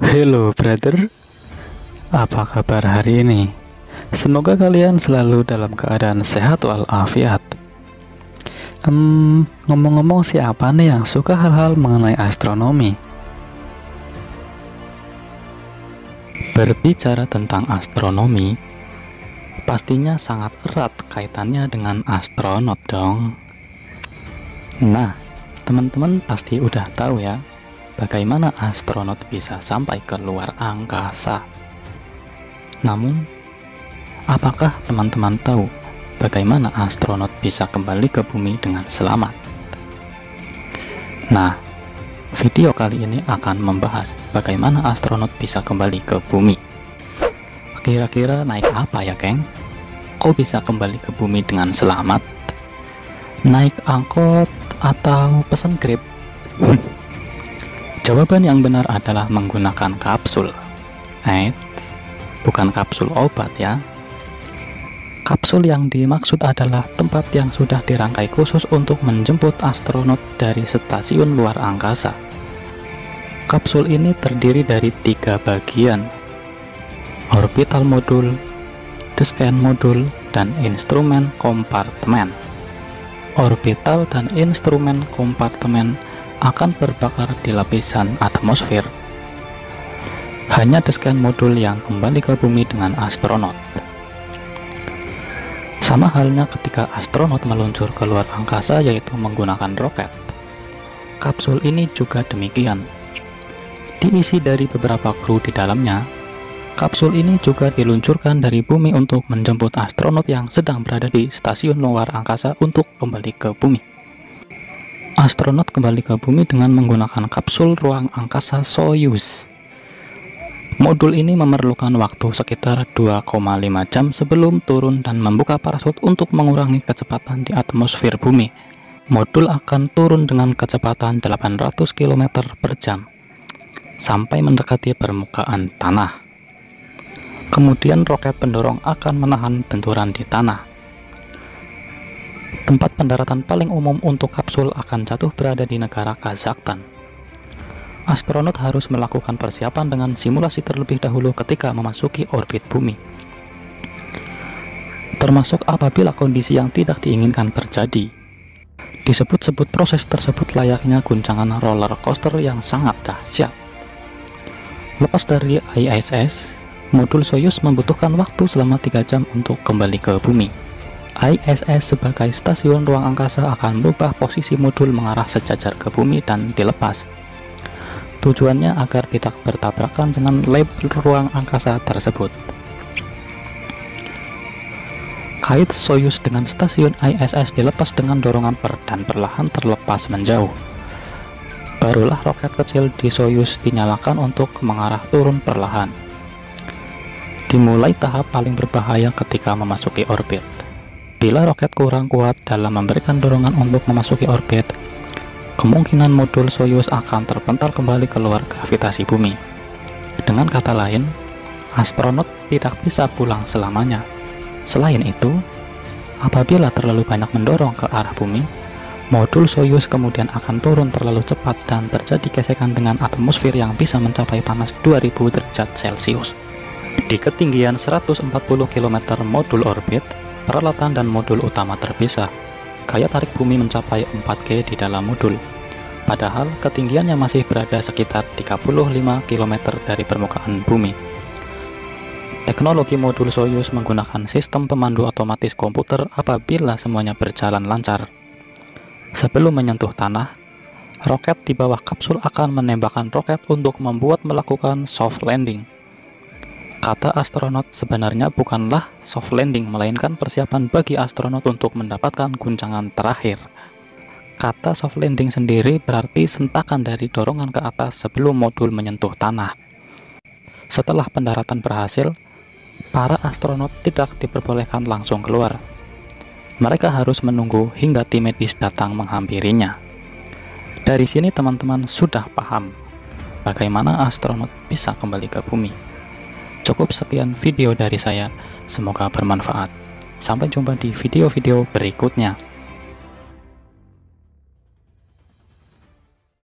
Hello brother, apa kabar hari ini? Semoga kalian selalu dalam keadaan sehat walafiat. Hmm, ngomong-ngomong siapa nih yang suka hal-hal mengenai astronomi? Berbicara tentang astronomi, pastinya sangat erat kaitannya dengan astronot dong. Nah, teman-teman pasti udah tahu ya, bagaimana astronot bisa sampai ke luar angkasa. Namun, apakah teman-teman tahu bagaimana astronot bisa kembali ke bumi dengan selamat? Nah, video kali ini akan membahas bagaimana astronot bisa kembali ke bumi. Kira-kira naik apa ya, geng? Kok bisa kembali ke bumi dengan selamat? Naik angkot atau pesan grab? Jawaban yang benar adalah menggunakan kapsul. Eh, bukan kapsul obat ya. Kapsul yang dimaksud adalah tempat yang sudah dirangkai khusus untuk menjemput astronot dari stasiun luar angkasa. Kapsul ini terdiri dari tiga bagian, orbital modul, descent modul, dan instrumen kompartemen. Orbital dan instrumen kompartemen akan terbakar di lapisan atmosfer. Hanya deskan modul yang kembali ke bumi dengan astronot. Sama halnya ketika astronot meluncur ke luar angkasa yaitu menggunakan roket. Kapsul ini juga demikian. Diisi dari beberapa kru di dalamnya, kapsul ini juga diluncurkan dari bumi untuk menjemput astronot yang sedang berada di stasiun luar angkasa untuk kembali ke bumi astronot kembali ke bumi dengan menggunakan kapsul ruang angkasa Soyuz. Modul ini memerlukan waktu sekitar 2,5 jam sebelum turun dan membuka parasut untuk mengurangi kecepatan di atmosfer bumi. Modul akan turun dengan kecepatan 800 km per jam sampai mendekati permukaan tanah. Kemudian roket pendorong akan menahan benturan di tanah Tempat pendaratan paling umum untuk kapsul akan jatuh berada di negara Kazakhstan. Astronot harus melakukan persiapan dengan simulasi terlebih dahulu ketika memasuki orbit bumi. Termasuk apabila kondisi yang tidak diinginkan terjadi. Disebut-sebut proses tersebut layaknya guncangan roller coaster yang sangat dahsyat. Lepas dari ISS, modul Soyuz membutuhkan waktu selama 3 jam untuk kembali ke bumi. ISS sebagai stasiun ruang angkasa akan merubah posisi modul mengarah sejajar ke bumi dan dilepas. Tujuannya agar tidak bertabrakan dengan label ruang angkasa tersebut. Kait Soyuz dengan stasiun ISS dilepas dengan dorongan per dan perlahan terlepas menjauh. Barulah roket kecil di Soyuz dinyalakan untuk mengarah turun perlahan. Dimulai tahap paling berbahaya ketika memasuki orbit. Bila roket kurang kuat dalam memberikan dorongan untuk memasuki orbit, kemungkinan modul Soyuz akan terpental kembali keluar gravitasi bumi. Dengan kata lain, astronot tidak bisa pulang selamanya. Selain itu, apabila terlalu banyak mendorong ke arah bumi, modul Soyuz kemudian akan turun terlalu cepat dan terjadi gesekan dengan atmosfer yang bisa mencapai panas 2000 derajat Celcius. Di ketinggian 140 km modul orbit, Peralatan dan modul utama terpisah. Gaya tarik bumi mencapai 4G di dalam modul. Padahal ketinggiannya masih berada sekitar 35 km dari permukaan bumi. Teknologi modul Soyuz menggunakan sistem pemandu otomatis komputer apabila semuanya berjalan lancar. Sebelum menyentuh tanah, roket di bawah kapsul akan menembakkan roket untuk membuat melakukan soft landing. Kata astronot sebenarnya bukanlah soft landing, melainkan persiapan bagi astronot untuk mendapatkan guncangan terakhir. Kata soft landing sendiri berarti sentakan dari dorongan ke atas sebelum modul menyentuh tanah. Setelah pendaratan berhasil, para astronot tidak diperbolehkan langsung keluar. Mereka harus menunggu hingga tim medis datang menghampirinya. Dari sini teman-teman sudah paham bagaimana astronot bisa kembali ke bumi. Cukup sekian video dari saya, semoga bermanfaat. Sampai jumpa di video-video berikutnya.